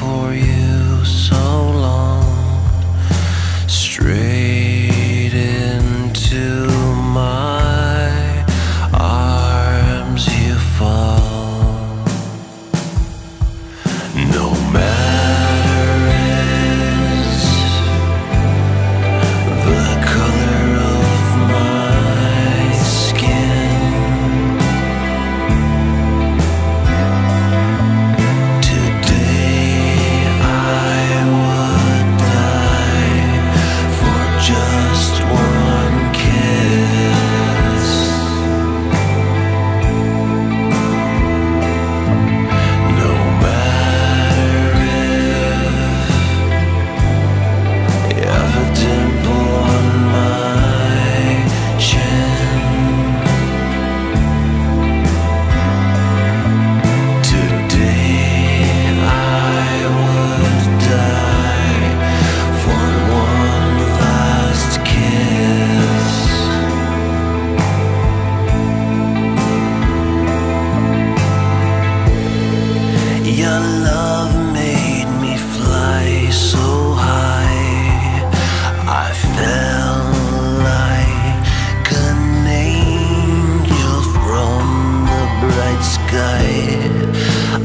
for you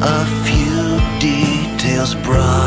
A few details brought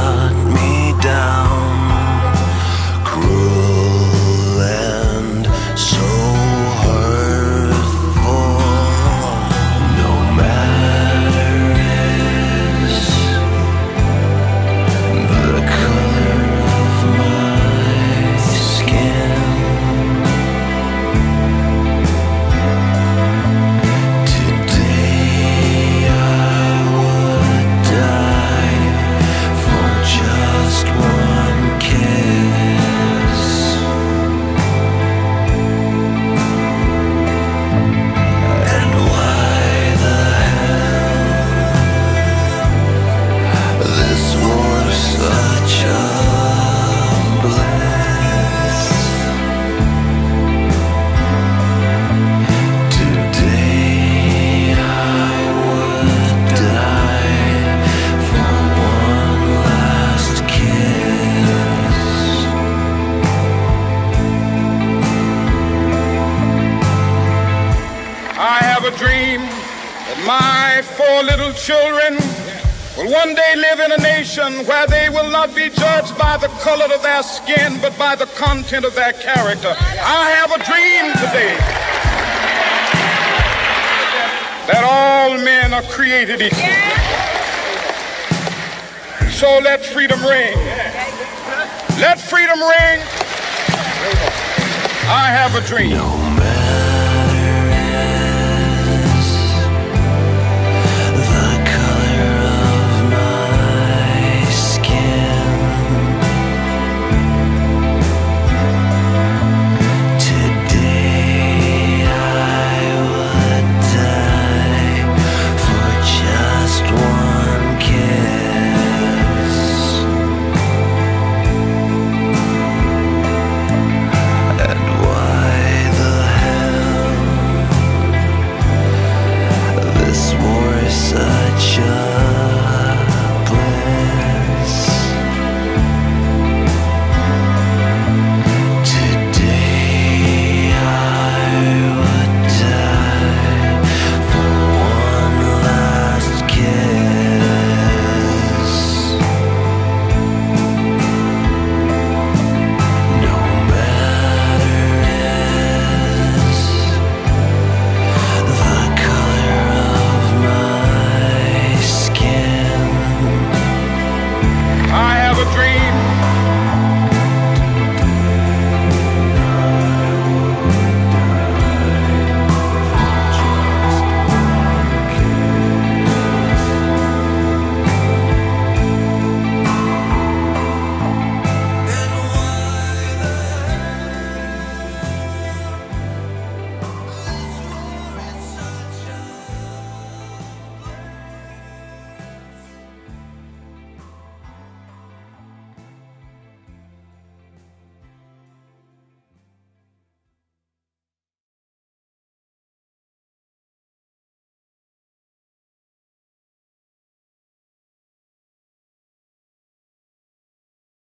a dream that my four little children will one day live in a nation where they will not be judged by the color of their skin, but by the content of their character. I have a dream today that all men are created equal. So let freedom ring. Let freedom ring. I have a dream.